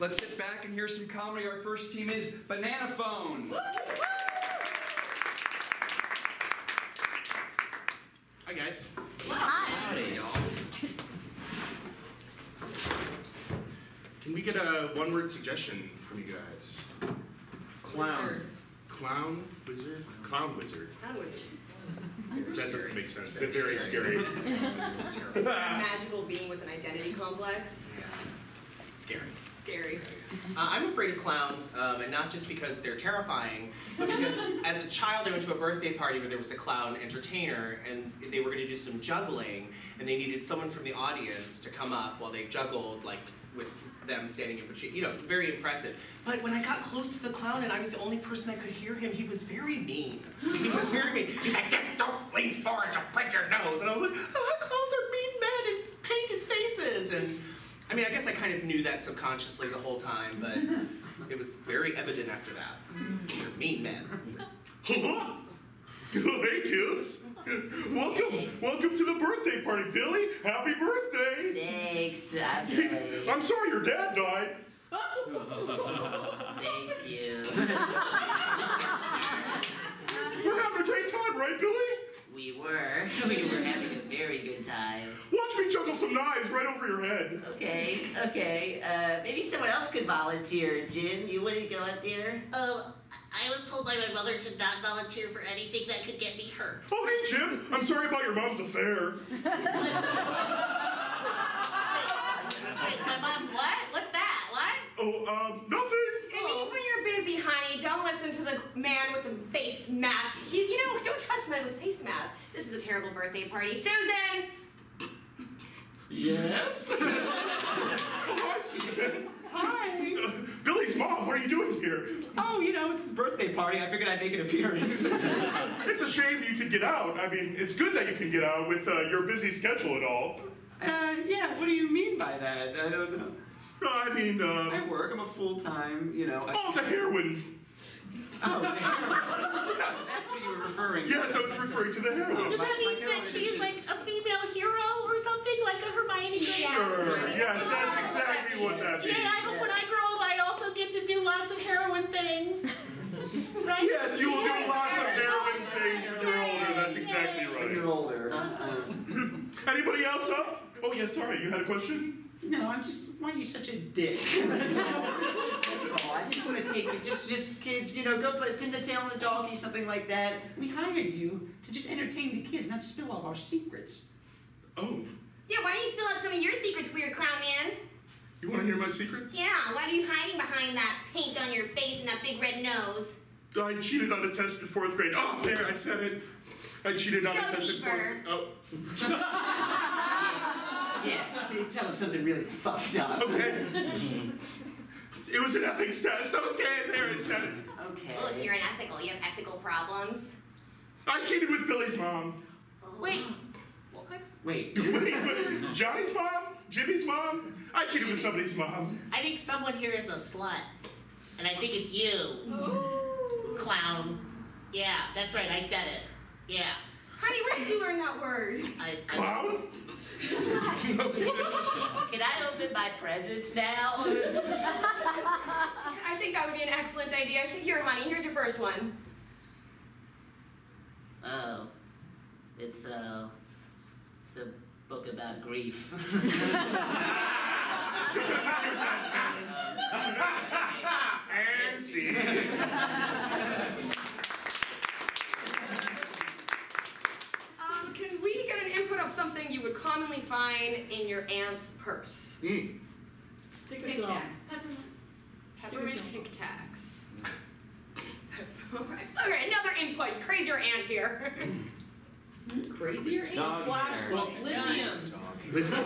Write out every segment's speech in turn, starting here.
Let's sit back and hear some comedy. Our first team is Banana Phone. Hi guys. Howdy. Can we get a one-word suggestion from you guys? Clown. Clown wizard? Clown wizard. That was That doesn't make sense. It's very scary. It's a magical being with an identity complex. Scary. Scary. Uh, I'm afraid of clowns, um, and not just because they're terrifying, but because as a child I went to a birthday party where there was a clown entertainer, and they were going to do some juggling, and they needed someone from the audience to come up while they juggled, like with them standing in between. You know, very impressive. But when I got close to the clown and I was the only person that could hear him, he was very mean. He was very mean. He's like, just don't lean forward, you'll break your nose. And I was like, ah, clowns are mean men and painted faces. And I mean, I guess I kind of knew that subconsciously the whole time, but it was very evident after that. You're mean men. hey kids! Welcome, welcome to the birthday party, Billy. Happy birthday! Thanks, I'm sorry your dad died. Thank you. We're having a great time, right, Billy? We were. We were having a very good time. Watch some knives right over your head. Okay, okay. Uh, maybe someone else could volunteer. Jin, you want to go out there? Oh, I was told by my mother to not volunteer for anything that could get me hurt. Oh, hey, Jim. I'm sorry about your mom's affair. Wait, my mom's what? What's that? What? Oh, um, nothing. It means when you're busy, honey, don't listen to the man with the face mask. You, you know, don't trust men with face masks. This is a terrible birthday party. Susan! Yes? hi, Susan. Hi. Uh, Billy's mom, what are you doing here? Oh, you know, it's his birthday party. I figured I'd make an appearance. It's a shame you could get out. I mean, it's good that you can get out with uh, your busy schedule and all. uh, yeah, what do you mean by that? I don't know. I mean, I uh, work. I'm a full-time, you know. I, oh, the heroin. Oh, that's what you were referring to. Yes, I was referring to the heroin. Does that mean that she's like a female hero or something? Like a Hermione Sure. Yes, that's exactly what that means. Yeah. I hope when I grow up I also get to do lots of heroin things. Right? Yes, you will do lots of heroin things when you're older. That's exactly right. When right. you're older. Awesome. Anybody else up? Oh, yeah, sorry, you had a question? No, I'm just. Why are you such a dick? That's all. That's all. I just want to take it. Just, just kids. You know, go play pin the tail on the doggy, something like that. We hired you to just entertain the kids, not spill all our secrets. Oh, Yeah, why don't you spill out some of your secrets, weird clown man? you want to hear my secrets? Yeah, why are you hiding behind that paint on your face and that big red nose? I cheated on a test in fourth grade. Oh, there, I said it. I cheated on Go a test in fourth deeper. Oh, Yeah, you tell us something really fucked up. okay. it was an ethics test. Okay, there, I said it. Okay. Oh, so you're unethical. You have ethical problems. I cheated with Billy's mom. Oh. Wait. Wait. Wait, wait, Johnny's mom? Jimmy's mom? I cheated with somebody's mom. I think someone here is a slut. And I think it's you, clown. Yeah, that's right, I said it. Yeah. Honey, where did you learn that word? I, I, Clown? Can I open my presents now? I think that would be an excellent idea. Here, honey, here's your first one. oh. It's, uh. It's a book about grief. And see. Um, can we get an input of something you would commonly find in your aunt's purse? Mm. Tic Tacs. Peppermint Tic Tacs. Alright, okay, another input. Crazier aunt here. Crazier ink Dog flashlight. hair. Lithium.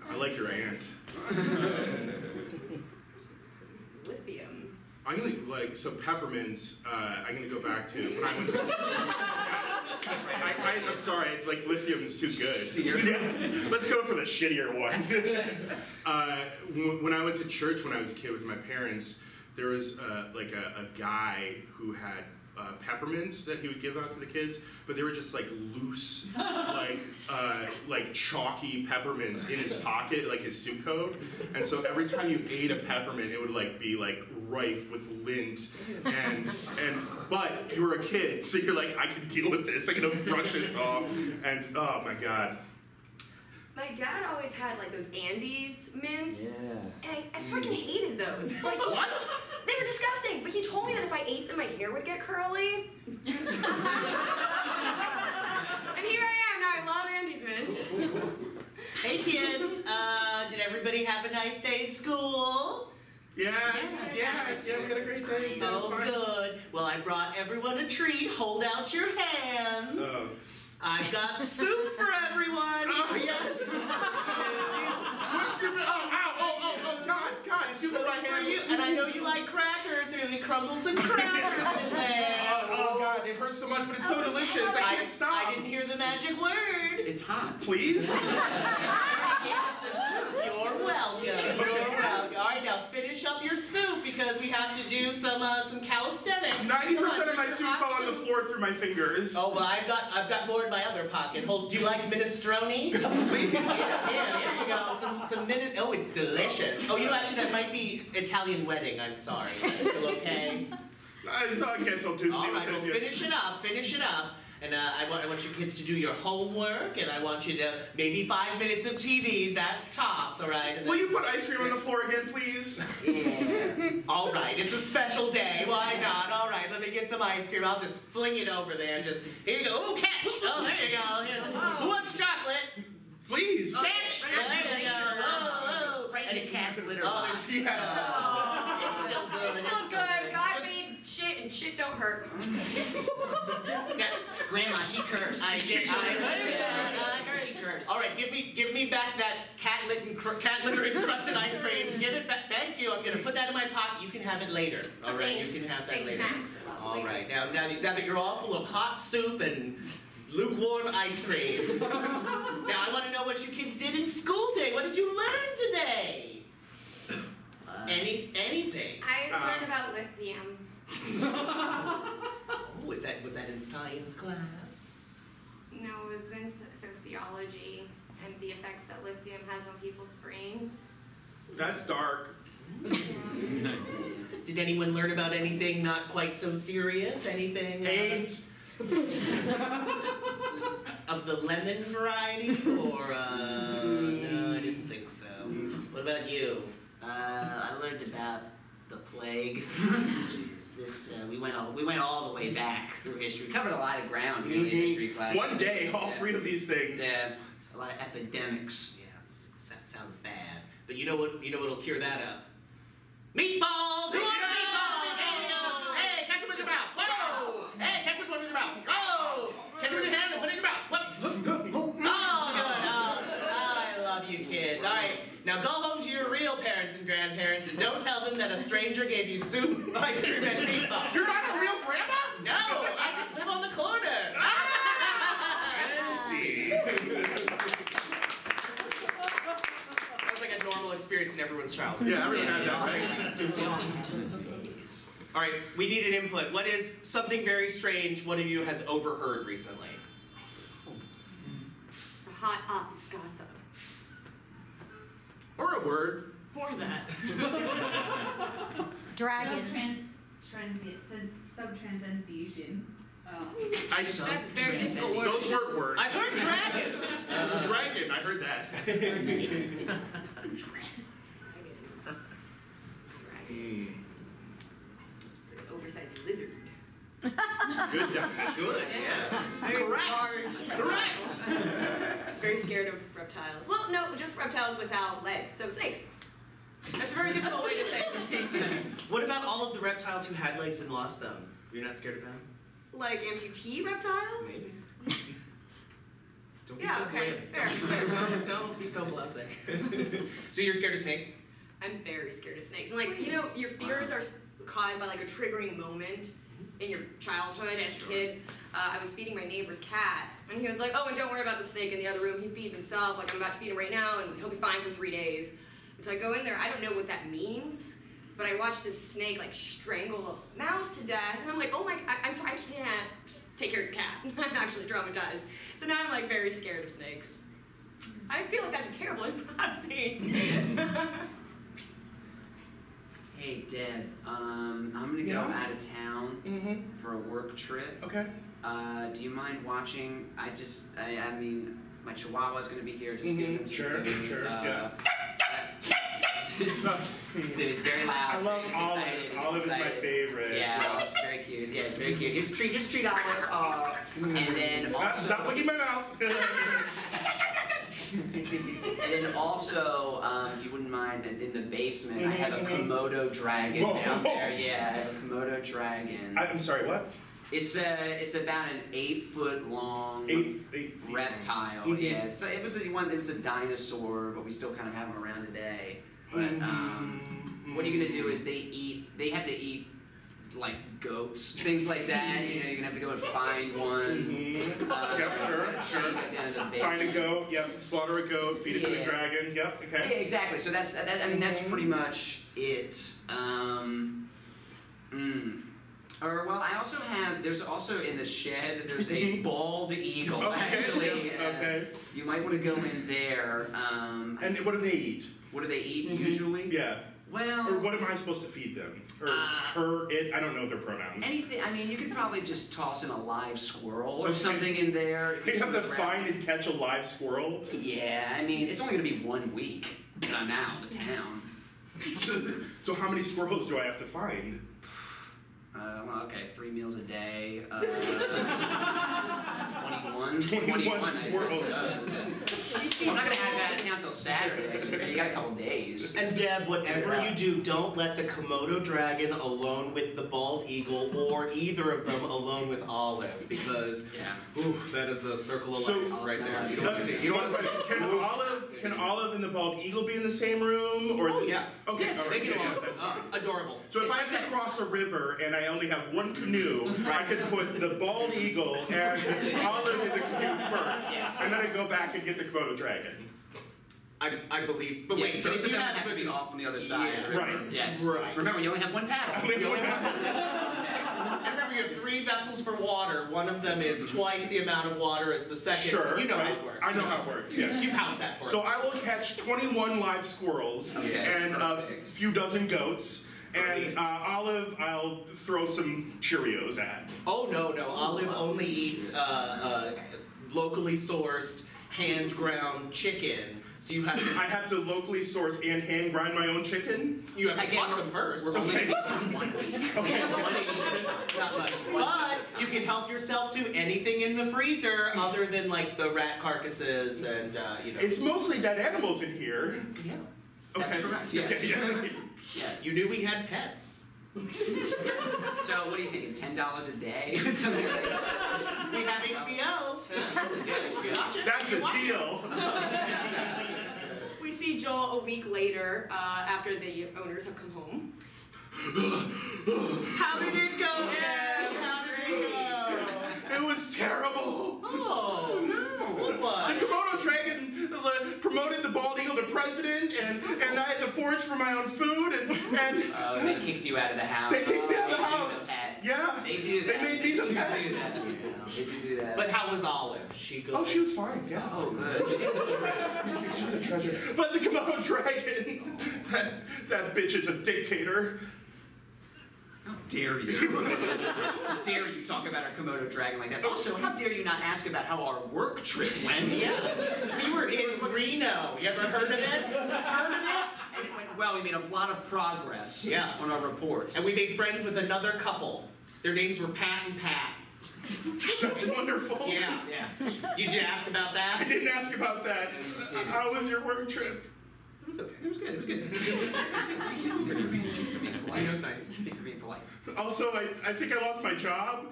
I like your aunt. Lithium. I'm gonna like so peppermints. Uh, I'm gonna go back to when I went. I, I, I'm sorry, like lithium is too good. Yeah, let's go for the shittier one. uh, when when I went to church when I was a kid with my parents, there was uh, like a, a guy who had uh, peppermints that he would give out to the kids, but they were just like loose, like uh, like chalky peppermints in his pocket, like his suit coat. And so every time you ate a peppermint, it would like be like rife with lint, and and but you were a kid, so you're like, I can deal with this. I can brush this off, and oh my god. My dad always had like those Andes mints, Yeah. and I, I freaking hated those. Like, What? They were disgusting, but he told me that if I ate them, my hair would get curly. and here I am now. I love Andes mints. Hey kids, uh, did everybody have a nice day at school? Yeah, yeah, yeah, we had a great day. Oh, good. Well, I brought everyone a treat. Hold out your hands. Oh. I've got soup for everyone. Oh, yes. What soup? Oh, ow, oh, oh, oh, God, God, soup in my hand. you, and I know you like crackers, let me crumble some crackers in there. Oh, oh, God, it hurts so much, but it's so oh, delicious. I can't stop. I didn't hear the magic word. It's hot. Please? You're welcome. You're welcome. All right, now finish up your soup because we have to do some uh, some calisthenics. Ninety percent of my soup fell on the floor through my fingers. Oh, well, I've got I've got more in my other pocket. Hold. Do you like minestrone? please. yeah, yeah, there you go. Some some min- Oh, it's delicious. Oh, you know, actually, that might be Italian wedding. I'm sorry. That's still okay. I, I guess I'll do All the right, well, finish it up. Finish it up. And uh, I want I want you kids to do your homework, and I want you to maybe five minutes of TV. That's tops, all right. And Will you put ice cream on the floor again, please? Yeah. All right, it's a special day. Why not? All right, let me get some ice cream. I'll just fling it over there. and Just here you go. Oh, catch! Oh, there you go. Here's who wants chocolate? Please. Catch! Oh, there you go. Oh, oh. Right in the cat's litter Oh, box. there's Yes. Oh, It's still good. It's It's still still good. good. God Just- made shit, and shit don't hurt. Grandma, she cursed. I did. I heard that. I heard She cursed. All right, give me give me back that cat litter cr- cat litter encrusted ice cream. Give it back. Thank you. I'm gonna put that in my pocket. You can have it later. All right, Thanks. you can have that Thanks, later. snacks. All right. Now, now, now that you're all full of hot soup and lukewarm ice cream, now I want to know what you kids did in school day. What did you learn today? Uh, Any anything? I learned about lithium. Oh, was that was that in science class? No, it was in sociology and the effects that lithium has on people's brains. That's dark. Did anyone learn about anything not quite so serious? Anything? AIDS. of the lemon variety, or uh, no, I didn't think so. What about you? Uh, I learned about the plague. This, uh, we went all we went all the way back through history. We Covered a lot of ground here in the Mhm. history class. One day, all three of these things. Yeah, it's a lot of epidemics. Yeah, that sounds bad. But you know what? You know what'll cure that up? Meatballs! Who wants meatballs? Hey, yo! Hey, catch them with your mouth! Whoa! Hey, catch this one with your mouth! Whoa! Catch it with your hand and put it in your mouth! What? Oh, good. Oh, I love you kids. All right, now go home to your real parents and grandparents and don't tell them that a stranger gave you soup, ice cream, and meatballs. You're not a real grandma? No, I just live on the corner. Ah! Fancy. Sounds like a normal experience in everyone's childhood. Yeah, everyone had that, right? All right, we need an input. What is something very strange one of you has overheard recently? The hot office gossip. Or a word. More that. Dragon. Trans, transit, subtranscendation. Oh. I, That's very difficult word. those weren't words. I heard dragon. Dragon, I heard that. Hmm. It's like an oversized lizard. Good definition. Good, yes. Very Correct. Correct. Very scared of reptiles. Well, no, just reptiles without legs. So snakes. That's a very difficult way to say snake. What about all of the reptiles who had legs and lost them? You're not scared of them? like amputee reptiles? Don't be Yeah, so okay, bland. Don't be so, don't, don't be so blasé. so you're scared of snakes? I'm very scared of snakes. And like, you know, your fears are caused by like a triggering moment in your childhood as a kid. Uh, I was feeding my neighbor's cat, and he was like, "Oh, and don't worry about the snake in the other room. He feeds himself. Like I'm about to feed him right now, and he'll be fine for three days." And so I go in there. I don't know what that means. but I watch this snake like strangle a mouse to death, and I'm like, oh my, I, I'm sorry, I can't just take care of your cat. I'm actually traumatized. So now I'm like very scared of snakes. I feel like that's a terrible improv scene. Hey Deb, um, I'm gonna go Yeah? out of town Mm-hmm. for a work trip. Okay. Uh, do you mind watching? I just, I, I mean, my Chihuahua is gonna be here. Just Mhm, give him some sure, food. sure, uh, yeah. so he's very loud. I love he's Olive. excited, he's Olive is my favorite. Yeah, it's very cute. Yeah, it's very cute. Here's a treat. Here's a treat, Olive. Uh, and then Ah, also, Stop licking my mouth. and then also, um, if you wouldn't mind, in in the basement, I have a Komodo dragon Whoa. down there. Yeah, I have a Komodo dragon. I'm sorry. What? It's a, it's about an eight foot long Eight, eight reptile. Mhm. Yeah, it's a, it was a one. It was a dinosaur, but we still kind of have them around today. But um, Mhm. what you're gonna do is they eat. They have to eat like goats, things like that. You know, you're gonna have to go and find one. Mhm. Uh, Yep, sure, sure. it down to the Find a goat. Yep. Slaughter a goat. Feed it to Yeah. the dragon. Yep. Yeah, Okay. exactly. So that's that. I mean, that's pretty much it. Um, mm. Or well, I also have. There's also in the shed. There's a bald eagle. Okay. Actually, yep, uh, Okay. you might want to go in there. Um, And what do they eat? what do they eat Mhm. usually? Yeah. Well, Or what am I supposed to feed them? Or Uh, her, it? I don't know their pronouns. anything. I mean, you could probably just toss in a live squirrel or Okay. something in there. You have to find and catch a live squirrel. Yeah, I mean, it's only gonna be one week. And I'm out of town. So, so how many squirrels do I have to find? Well, okay, three meals a day. Uh, 21. 21 I guess. Squirrels. I'm not gonna have that out of town till Saturday, so you got a couple days. And Deb, whatever Yeah. you do, don't let the Komodo dragon alone with the bald eagle, or either of them alone with Olive, because Yeah. ooh, that is a circle of So- life right there. You don't want to see. You don't want to see. can Olive can Olive and the bald eagle be in the same room, or is Oh it? yeah. Okay, Yes, all they right, yeah, that's Uh, adorable. So if It's I have okay. to cross a river and I only have one canoe, I could put the bald eagle and Olive in the canoe first, and then I go back and get the Komodo dragon. I, I believe. But Yes, wait, but if if you you have to be off on the other side. Yes. Right. Yes. Right. Remember, you only have one paddle. Only You only one have And remember, you have three vessels for water. One of them is twice the amount of water as the second. Sure, You know how it works. I know how it works. Yes. You've house that for us. So I will catch 21 live squirrels Yes. and a few dozen goats. And uh, Olive, I'll throw some Cheerios at. Oh no, no. Olive only eats uh, uh, locally sourced, hand ground chicken. So you have I have to locally source and hand grind my own chicken. you have to Again, pluck them first. We're Okay. one week. Okay. It's not much. But you can help yourself to anything in the freezer other than like the rat carcasses and uh, you know. It's mostly dead animals in here. yeah. That's Okay. correct, Okay, yes. yeah. Yes. You knew we had pets. So what are you thinking? Ten dollars a day? Something like that. We have HBO. Watch it. That's a deal. we see Joel a week later uh, after the owners have come home. How did it go, Dad? How did it go? It was terrible. Oh dragon uh, promoted the bald eagle to president, and, and I had to forage for my own food, and, and Oh, they kicked you out of the house. they kicked me out of the They house. that. Yeah. They do that. They made me the do pet. do that. Yeah, they do do that. But how was Olive? She good? Oh, she was fine. Yeah. oh, good. She's a treasure. She's a treasure. But the Komodo dragon, that, that bitch is a dictator. How dare you? how dare you talk about our Komodo dragon like that? Also, how dare you not ask about how our work trip went? Yeah, we were in Reno. You ever heard of it? Heard of it? And it went well. We made a lot of progress Yeah. on our reports. And we made friends with another couple. Their names were Pat and Pat. That's wonderful. Yeah. yeah. Did you ask about that? I didn't ask about that. How was your work trip? It was okay. It was good. It was good. it was good. You're being polite. It was nice. You're being polite. Also, I, I think I lost my job.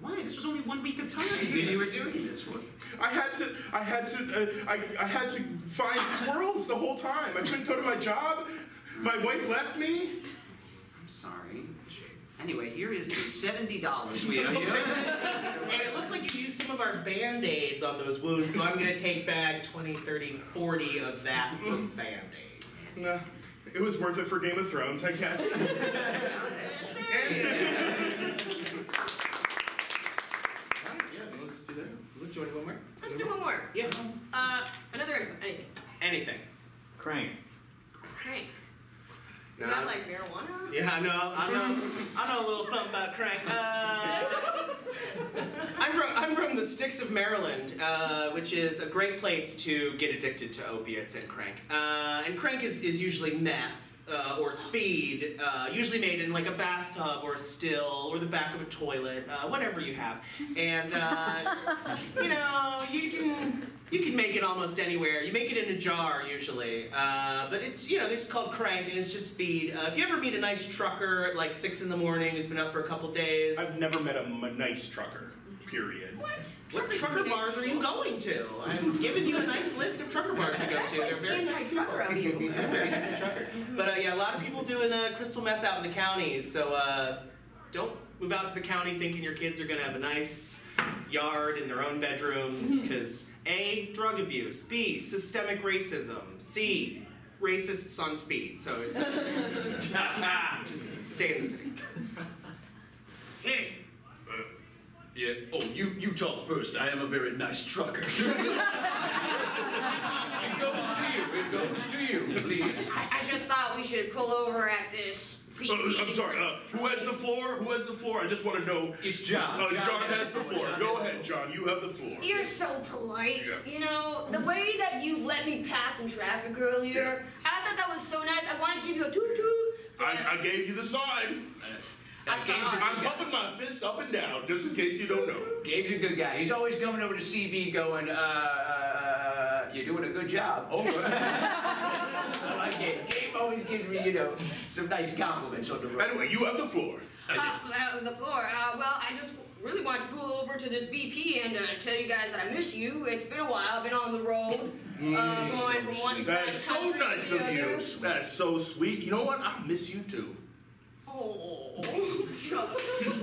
Why? This was only one week of time that you were doing this for. I had to, I had to, uh, I, I had to find squirrels the whole time. I couldn't go to my job. My wife left me. I'm sorry. Anyway, here is the seventy dollars we owe you. And it looks like you used some of our band-aids on those wounds, so I'm gonna take back 20, 30, 40 of that for band-aids. Nah, it was worth it for Game of Thrones, I guess. Yeah, let's do that. Let's join one more. Let's do one more. Yeah. Uh, another anything. Anything. Crank. Crank. Is No. that like marijuana? Yeah, I know. I know. I know a little something about crank. Uh, I'm from I'm from the sticks of Maryland, uh, which is a great place to get addicted to opiates and crank. Uh, and crank is, is usually meth. Uh, or speed, uh, usually made in like a bathtub or a still or the back of a toilet, uh, whatever you have. And uh, you know, you can you can make it almost anywhere. You make it in a jar usually, uh, but it's you know it's called crank and it's just speed. Uh, if you ever meet a nice trucker at like six in the morning who's been up for a couple days, I've never met a m- nice trucker, period. What? what Truckers trucker bars nice are you going to? I'm giving you a nice list of trucker bars to go That's to. like They're very anti-trucker of you. Yeah, very anti-trucker. But uh, yeah, a lot of people doing uh, crystal meth out in the counties. So uh, don't move out to the county thinking your kids are gonna have a nice yard in their own bedrooms. Because A, drug abuse. B, systemic racism. C, racists on speed. So it's just stay in the city. Hey. Uh, yeah. Oh, you you talk first. I am a very nice trucker. it goes to you. It goes to you, please. I, I just thought we should pull over at this. Uh, I'm sorry, uh, who has the floor? Who has the floor? I just want to know. It's John. Uh, John, has the floor. Go ahead, John. You have the floor. You're so polite. Yeah. You know, the way that you let me pass in traffic earlier, I thought that was so nice. I wanted to give you a toot toot. I, I gave you the sign. I saw Gabe's a it. I'm pumping my fist up and down just in case you don't know. Gabe's a good guy. He's always coming over to CB going, uh, uh, you're doing a good job. Oh, I like Gabe. Gabe always gives me, you know, some nice compliments on the road. anyway, you have the floor. Uh, well, the floor. Uh, well, I just really wanted to pull over to this BP and uh, tell you guys that I miss you. It's been a while. I've been on the road, uh, going from one side That of is so nice of you. That is so sweet. You know what? I miss you too. Oh, shucks.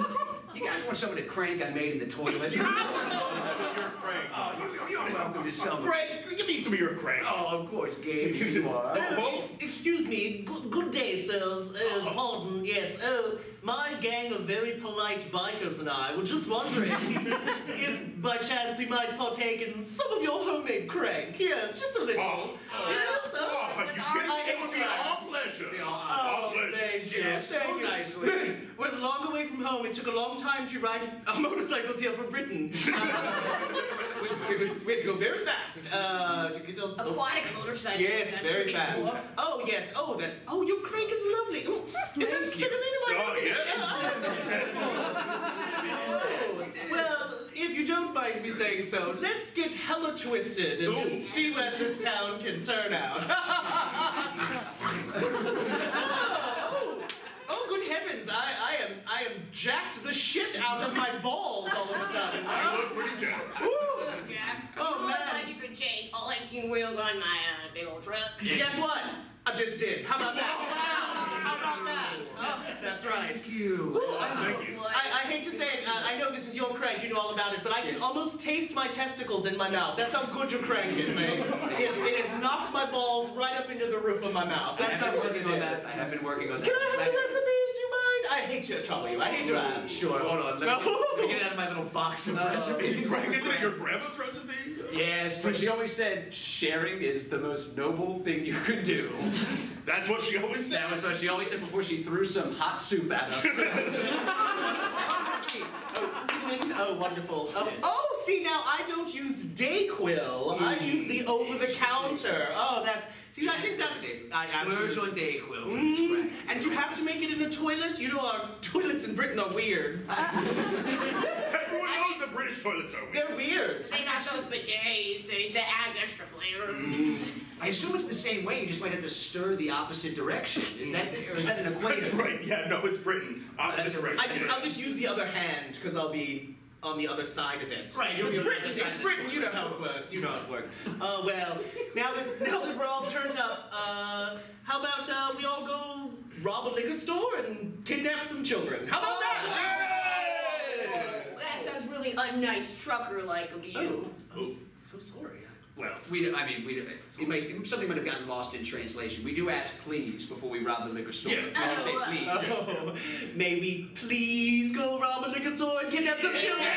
You guys want some of the crank I made in the toilet? Some of your crank. Oh, you, you're welcome to some. Crank, give me some of your crank. Oh, of course, Gabe, here you are. Oh. Ex- Excuse me, good, good day, sirs. Uh, pardon, yes. Oh, my gang of very polite bikers and I were just wondering if, by chance, we might partake in some of your homemade crank. Yes, just a little. Oh, Yes, oh, oh, you kidding me? It would be our pleasure. Our Oh, pleasure. thank you. Yes, so thank you. nicely. We're, we're long away from home. It took a long time to ride our motorcycles here from Britain. it, was, it was, we had to go very fast uh, to get to Aquatic motorcycle. Yes, That's very fast. Cool. Oh yes. Oh, that's. Oh, your crank is lovely. Mm, Is that cinnamon? Am I Oh, right? Yes. Oh, well, if you don't mind me saying so, let's get hella twisted and Ooh. just see where this town can turn out. oh, oh, good heavens! I, I am, I am jacked the shit out of my balls all of a sudden. I look pretty jacked. Woo. Jack. Oh, you look man. like you could change all 18 wheels on my uh, big old truck. Guess what? I just did. How about that? that's right. Thank you. Ooh, I, Thank you. I, I hate to say it, uh, I know this is your crank, you know all about it, but I can almost taste my testicles in my mouth. That's how good your crank is. eh? It, has, it has knocked my balls right up into the roof of my mouth. I That's have how been good working it on I have been working on that. Can I have the recipe? Do you mind? I hate to trouble you. I hate to ask. Sure, hold on. Let me, get, let me get it out of my little box of recipes. Crank, isn't it your grandma's recipe? Yes, but she always said sharing is the most noble thing you could do. That's what she always said. That was what she always said before she threw some hot soup at us. Oh. Oh, wonderful. Oh, oh, see, now I don't use Dayquil. I use the over-the-counter. Oh, that's... See, I think that's... I Splurge on Dayquil Mm, and you have to make it in a toilet? You know our toilets in Britain are weird. Everyone knows the British toilets are weird. They're weird. They got those bidets that that adds extra flavor. I assume it's the same way. You just might have to stir the opposite direction. Is that the, or is that an That's equation? right. Yeah, no, it's Britain. Opposite That's direction. I just, I'll just use the other hand because I'll be on the other side of it. Right, you'll it's be on the Britain. It's Britain. You know how it works. You know how it works. Uh, well, now that now that we're all turned up, uh, how about uh, we all go rob a liquor store and kidnap some children? How about that? That sounds really unnice trucker like of you. Oh, I'm s- so sorry. Well, we, I mean, we, it might, something might have gotten lost in translation. We do ask please before we rob the liquor store. Yeah. We do say Oh, please. Oh, may we please go rob a liquor store and kidnap some children?